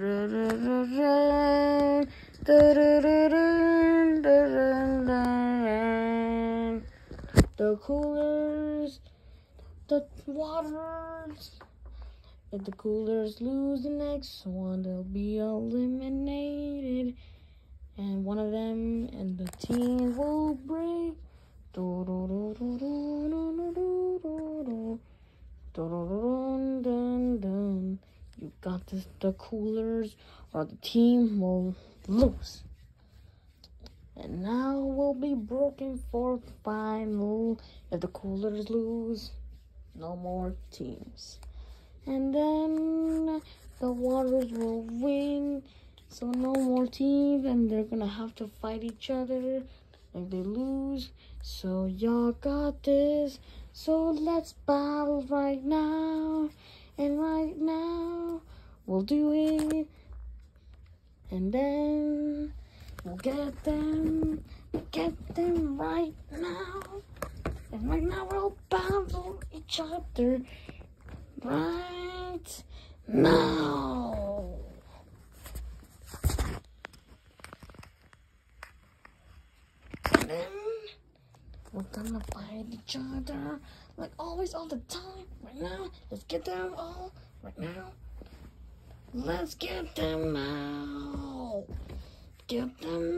The coolers, the waters. If the coolers lose the next one, they'll be eliminated. And one of them and the team will break. Dun, dun, dun. You got this, the coolers, or the team will lose. And now we'll be broken for final. If the coolers lose, no more teams. And then the waters will win. So no more teams, and they're gonna have to fight each other if they lose. So y'all got this. So let's battle right now. And right now, we'll do it. And then we'll get them. Get them right now. And right now, we'll battle each other right now. Then we're gonna fight each other like always, all the time. Right now, let's get them all. Right now, let's get them out. Get them.